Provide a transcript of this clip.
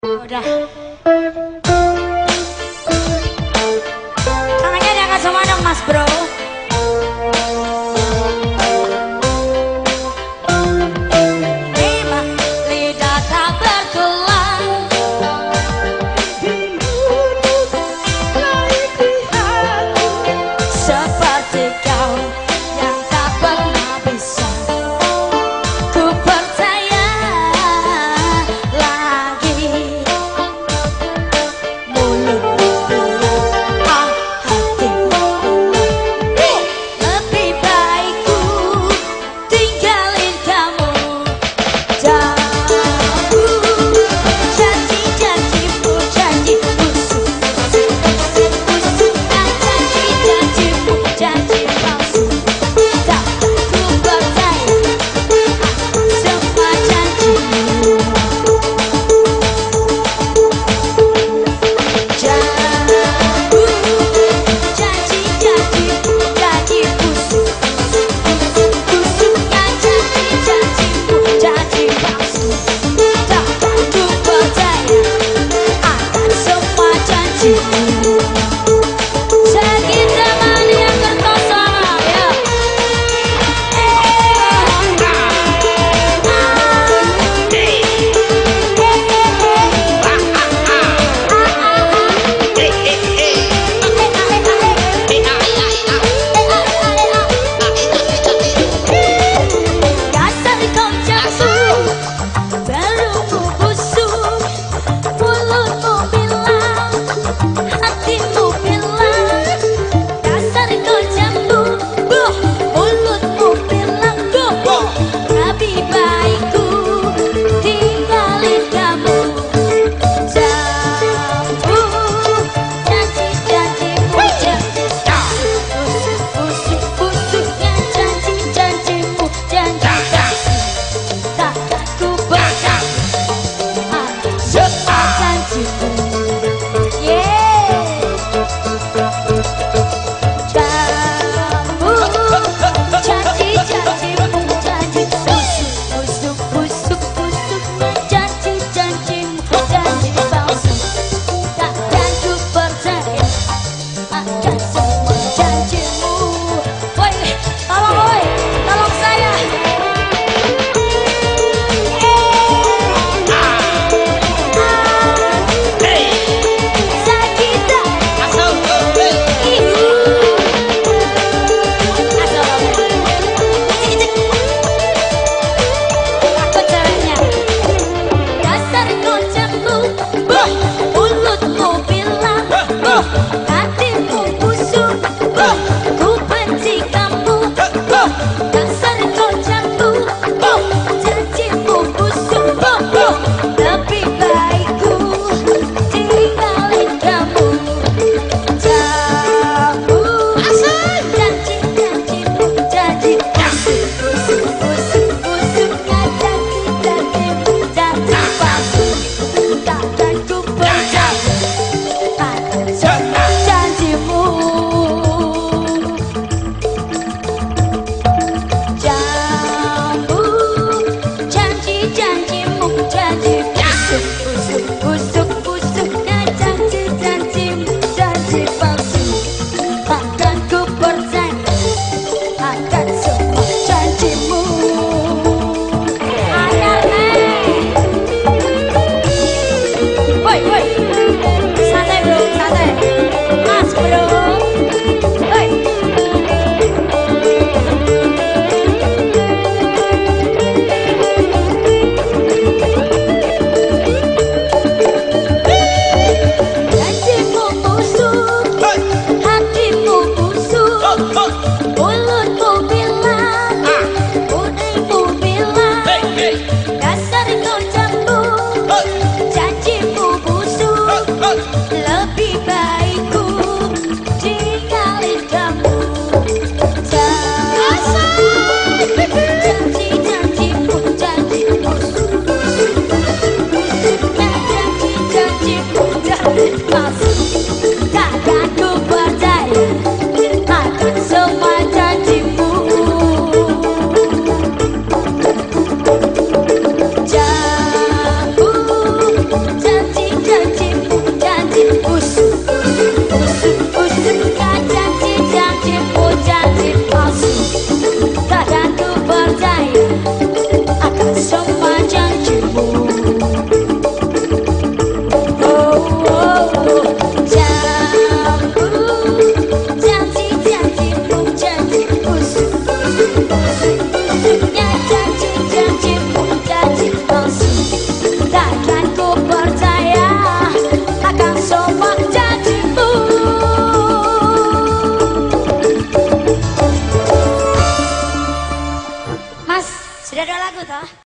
Udah. Tangannya diangkat semua dong mas bro.